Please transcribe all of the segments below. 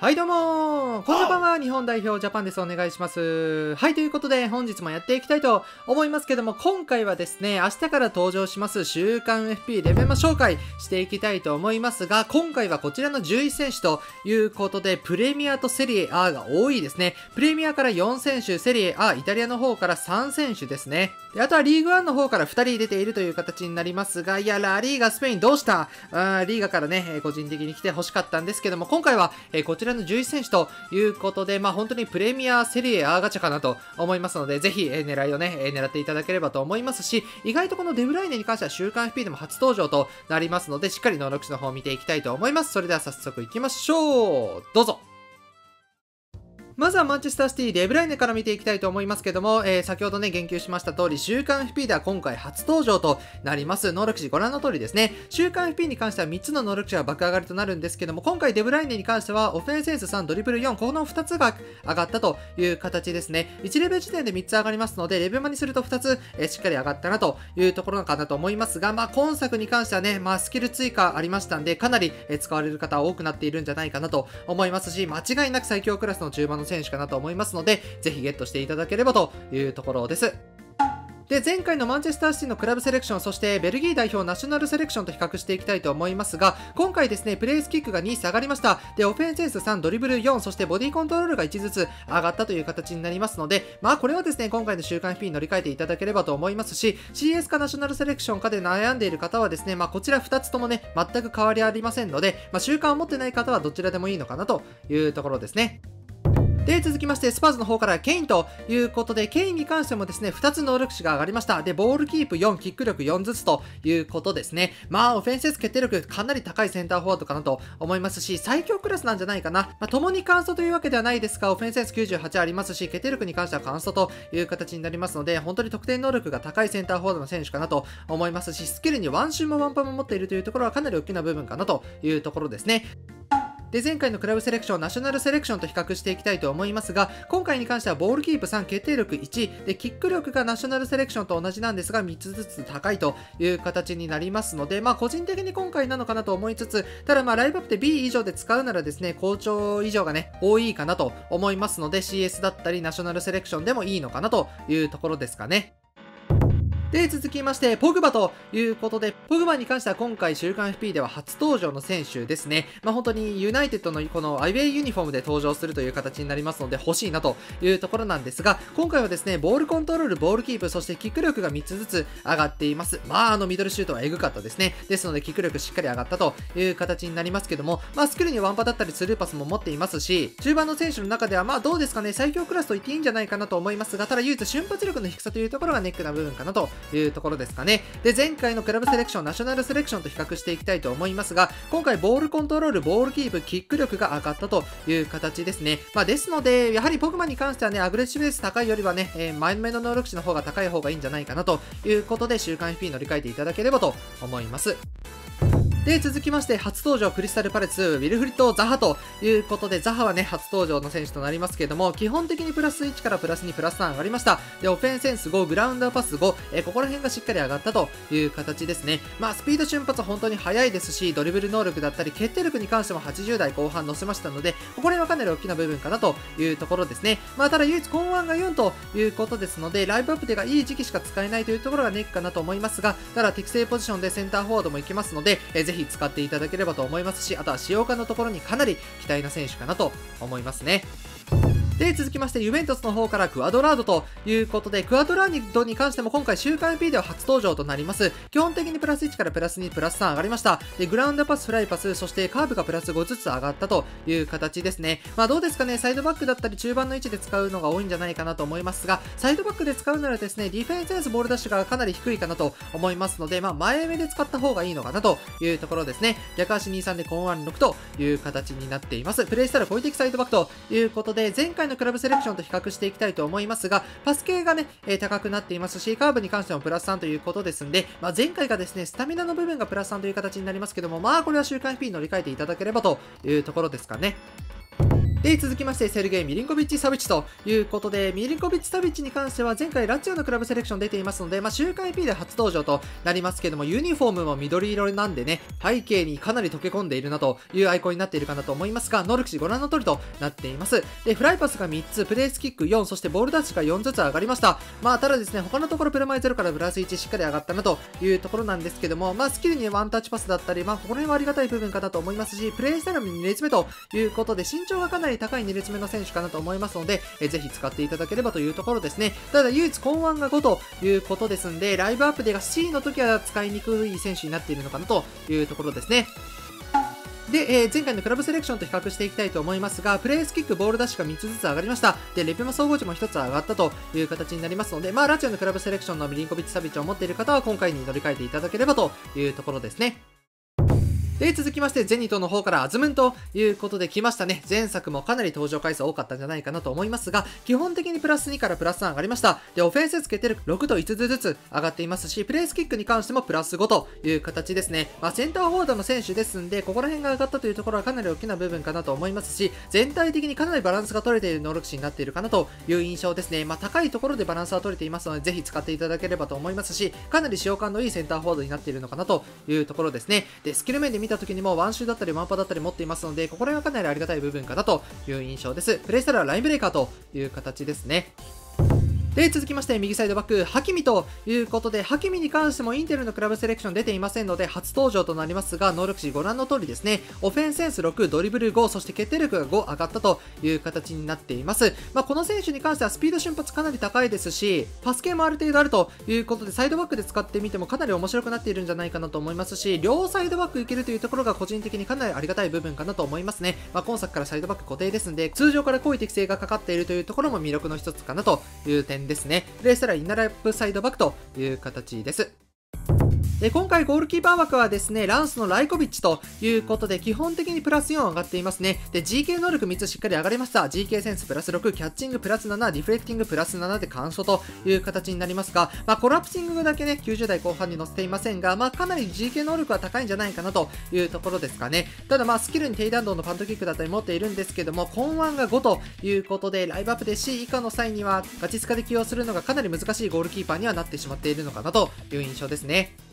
はいどうもこんばんは。日本代表ジャパンですお願いしますはいということで本日もやっていきたいと思いますけども今回は。ですね明日から登場します週刊 FP レベマ紹介していきたいと思いますが今回は。こちらの11選手ということでプレミアとセリエ A が多いですねプレミアから4選手セリエ A イタリアの方から3選手ですねであとは。リーグワンの方から2人出ているという形になりますがいやラリーガスペインどうしたあーリーガからね個人的に来て欲しかったんですけども今回は。こちららの11選手ということで、まあ本当にプレミアセリエアガチャかなと思いますので、ぜひ、え狙いをね、え狙っていただければと思いますし、意外とこのデブライネに関しては週刊 FP でも初登場となりますので、しっかり能力値の方を見ていきたいと思います。それでは早速行きましょうどうぞまずはマンチェスターシティ、デブライネから見ていきたいと思いますけども、えー、先ほどね、言及しました通り、週刊 FP では今回初登場となります。能力値ご覧の通りですね。週刊 FP に関しては3つの能力値が爆上がりとなるんですけども、今回デブライネに関しては、オフェンセンス3、ドリブル4、この2つが上がったという形ですね。1レベル時点で3つ上がりますので、レベマにすると2つ、えー、しっかり上がったなというところかなと思いますが、まあ、今作に関してはね、まあ、スキル追加ありましたんで、かなり、え使われる方多くなっているんじゃないかなと思いますし、間違いなく最強クラスの中盤の選手かなと思いますので、ぜひゲットしていただければというところです。で、前回のマンチェスターシティのクラブセレクション、そしてベルギー代表ナショナルセレクションと比較していきたいと思いますが、今回ですね、プレイスキックが2下がりました。で、オフェンセンス3、ドリブル4、そしてボディコントロールが1ずつ上がったという形になりますので、まあこれはですね、今回の週刊 FP に乗り換えていただければと思いますし、CS かナショナルセレクションかで悩んでいる方はですね、まあこちら2つともね、全く変わりありませんので、まあ習慣を持ってない方はどちらでもいいのかなというところですね。で、続きまして、スパーズの方からケインということで、ケインに関してもですね、2つ能力値が上がりました。で、ボールキープ4、キック力4ずつということですね。まあ、オフェンス決定力かなり高いセンターフォワードかなと思いますし、最強クラスなんじゃないかな。まあ、共にカンストというわけではないですが、オフェンス98ありますし、決定力に関してはカンストという形になりますので、本当に得点能力が高いセンターフォワードの選手かなと思いますし、スキルにワンシューもワンパンも持っているというところはかなり大きな部分かなというところですね。で、前回のクラブセレクション、ナショナルセレクションと比較していきたいと思いますが、今回に関してはボールキープ3、決定力1、で、キック力がナショナルセレクションと同じなんですが、3つずつ高いという形になりますので、まあ、個人的に今回なのかなと思いつつ、ただまあ、ライブアプデ B 以上で使うならですね、好調以上がね、多いかなと思いますので、CS だったり、ナショナルセレクションでもいいのかなというところですかね。で、続きまして、ポグバということで、ポグバに関しては今回週刊 FP では初登場の選手ですね。まあ本当にユナイテッドのこのアウェイユニフォームで登場するという形になりますので欲しいなというところなんですが、今回はですね、ボールコントロール、ボールキープ、そしてキック力が3つずつ上がっています。まああのミドルシュートはエグかったですね。ですのでキック力しっかり上がったという形になりますけども、まあスキルにワンパだったりスルーパスも持っていますし、中盤の選手の中ではまあどうですかね、最強クラスと言っていいんじゃないかなと思いますが、ただ唯一瞬発力の低さというところがネックな部分かなというところですかね。で、前回のクラブセレクション、ナショナルセレクションと比較していきたいと思いますが、今回ボールコントロール、ボールキープ、キック力が上がったという形ですね。まあ、ですので、やはりポグマに関してはね、アグレッシブス高いよりはね、えー、前目の能力値の方が高い方がいいんじゃないかなということで、週刊 FP 乗り換えていただければと思います。で、続きまして、初登場、クリスタルパレス、ウィルフリット・ザハということで、ザハはね、初登場の選手となりますけれども、基本的にプラス1からプラス2、プラス3上がりました。で、オフェンセンス5、グラウンダーパス5、えー、ここら辺がしっかり上がったという形ですね。まあ、スピード瞬発は本当に速いですし、ドリブル能力だったり、決定力に関しても80代後半乗せましたので、ここら辺はかなり大きな部分かなというところですね。まあ、ただ唯一、今腕が4ということですので、ライブアップでがいい時期しか使えないというところがネックかなと思いますが、ただ適正ポジションでセンターフォワードもいけますので、えー、ぜひひ使っていただければと思いますし、あとは使用感のところにかなり期待な選手かなと思いますね。で、続きまして、ユベントスの方からクアドラードということで、クアドラードに関しても今回週刊 MP では初登場となります。基本的にプラス1からプラス2、プラス3上がりました。で、グラウンドパス、フライパス、そしてカーブがプラス5ずつ上がったという形ですね。まあどうですかね、サイドバックだったり中盤の位置で使うのが多いんじゃないかなと思いますが、サイドバックで使うならですね、ディフェンスエンスボールダッシュがかなり低いかなと思いますので、まあ前目で使った方がいいのかなというところですね。逆足23でコンワン6という形になっています。プレイスタイル超えていくサイドバックということで、前のクラブセレクションと比較していきたいと思いますが、パス系がね、えー、高くなっていますし、カーブに関してもプラス3ということですんで、まあ、前回がですね、スタミナの部分がプラス3という形になりますけども、まあこれは週刊 FP に乗り換えていただければというところですかね。で、続きまして、セルゲイ・ミリンコビッチ・サビッチということで、ミリンコビッチ・サビッチに関しては前回ラチオのクラブセレクション出ていますので、まあ、週刊 IP で初登場となりますけども、ユニフォームも緑色なんでね、背景にかなり溶け込んでいるなというアイコンになっているかなと思いますが、能力値ご覧の通りとなっています。で、フライパスが3つ、プレイスキック4、そしてボールダッシュが4ずつ上がりました。まあ、ただですね、他のところプラマイゼロからプラス1しっかり上がったなというところなんですけども、まあ、スキルにワンタッチパスだったり、まあ、この辺はありがたい部分かなと思いますし、プレイスタイルも2列目ということで、身長がかなり高い2列目の選手かなと思いますので、えぜひ使っていただければというところですね。ただ唯一根腕が5ということですんで、ライブアップでが C の時は使いにくい選手になっているのかなというところですね。で、えー、前回のクラブセレクションと比較していきたいと思いますが、プレイスキック、ボールダッシュが3つずつ上がりました。で、レペマ総合値も1つ上がったという形になりますので、まあ、ラチオのクラブセレクションのミリンコビッチ・サビッチを持っている方は、今回に乗り換えていただければというところですね。で、続きまして、ゼニトの方からアズムンということで来ましたね。前作もかなり登場回数多かったんじゃないかなと思いますが、基本的にプラス2からプラス3上がりました。で、オフェンスつけてる6と5つずつ上がっていますし、プレイスキックに関してもプラス5という形ですね。まあ、センターフォードの選手ですんで、ここら辺が上がったというところはかなり大きな部分かなと思いますし、全体的にかなりバランスが取れている能力値になっているかなという印象ですね。まあ、高いところでバランスは取れていますので、ぜひ使っていただければと思いますし、かなり使用感のいいセンターフォードになっているのかなというところですね。で、スキル面で見た時にもワンシュだったりワンパだったり持っていますので、ここら辺はかなりありがたい部分かなという印象です。プレイスタイルはラインブレイカーという形ですね。で、続きまして、右サイドバック、ハキミということで、ハキミに関してもインテルのクラブセレクション出ていませんので、初登場となりますが、能力値ご覧の通りですね、オフェンスセンス6、ドリブル5、そして決定力が5上がったという形になっています。まあ、この選手に関してはスピード瞬発かなり高いですし、パス系もある程度あるということで、サイドバックで使ってみてもかなり面白くなっているんじゃないかなと思いますし、両サイドバックいけるというところが個人的にかなりありがたい部分かなと思いますね。まあ、今作からサイドバック固定ですんで、通常から濃い適性がかかっているというところも魅力の一つかなという点ですね。レースらインナラップサイドバックという形です。で今回ゴールキーパー枠はですね、ランスのライコビッチということで、基本的にプラス4上がっていますね。で、GK 能力3つしっかり上がりました。GK センスプラス6、キャッチングプラス7、ディフレクティングプラス7でカンストという形になりますが、まあ、コラプシングだけね、90代後半に載せていませんが、まあ、かなり GK 能力は高いんじゃないかなというところですかね。ただまあ、スキルに低弾道のパントキックだったり持っているんですけども、コン安が5ということで、ライブアプデ C 以下の際には、ガチスカで起用するのがかなり難しいゴールキーパーにはなってしまっているのかなという印象ですね。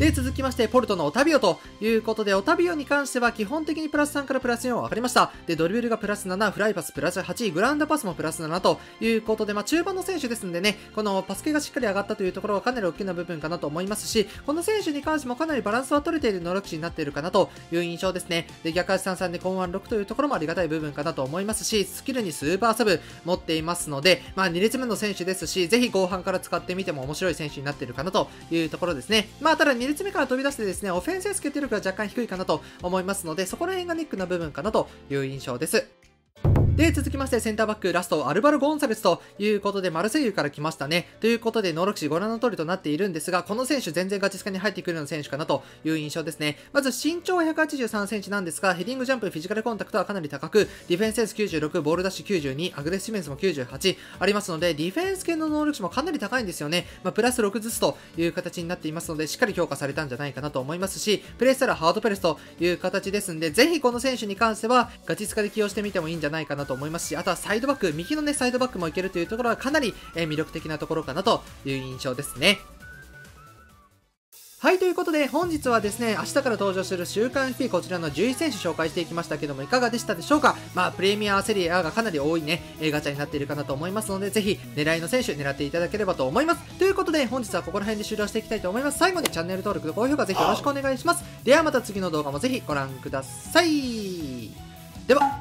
で、続きまして、ポルトのオタビオということで、オタビオに関しては基本的にプラス3からプラス4上がりました。で、ドリブルがプラス7、フライパスプラス8、グラウンドパスもプラス7ということで、まあ中盤の選手ですんでね、このパス系がしっかり上がったというところはかなり大きな部分かなと思いますし、この選手に関してもかなりバランスは取れている能力値になっているかなという印象ですね。で、逆足33でコンワン6というところもありがたい部分かなと思いますし、スキルにスーパーサブ持っていますので、まあ2列目の選手ですし、ぜひ後半から使ってみても面白い選手になっているかなというところですね。まあただ2列目から飛び出してですね、オフェンスへス決定力が若干低いかなと思いますので、そこら辺がネックな部分かなという印象です。で、続きましてセンターバックラストアルバロ・ゴンサレスということでマルセイユから来ましたね。ということで能力値ご覧の通りとなっているんですが、この選手全然ガチスカに入ってくるような選手かなという印象ですね。まず身長は183センチなんですが、ヘディングジャンプ、フィジカルコンタクトはかなり高く、ディフェンスセンス96、ボールダッシュ92、アグレッシブメンスも98ありますので、ディフェンス系の能力値もかなり高いんですよね。まあ、プラス6ずつという形になっていますので、しっかり評価されたんじゃないかなと思いますし、プレイしたらハードプレスという形ですんで、ぜひこの選手に関してはガチスカで起用してみてもいいんじゃないかなとと思いますし、あとはサイドバック、右のね、サイドバックもいけるというところはかなり、え、魅力的なところかなという印象ですね。はい、ということで本日はですね、明日から登場する週刊 FP こちらの11選手紹介していきましたけども、いかがでしたでしょうか？まあ、プレミアセリアがかなり多いね、ガチャになっているかなと思いますので、ぜひ狙いの選手狙っていただければと思います。ということで、本日はここら辺で終了していきたいと思います。最後にチャンネル登録と高評価ぜひよろしくお願いします。ではまた次の動画もぜひご覧ください。では、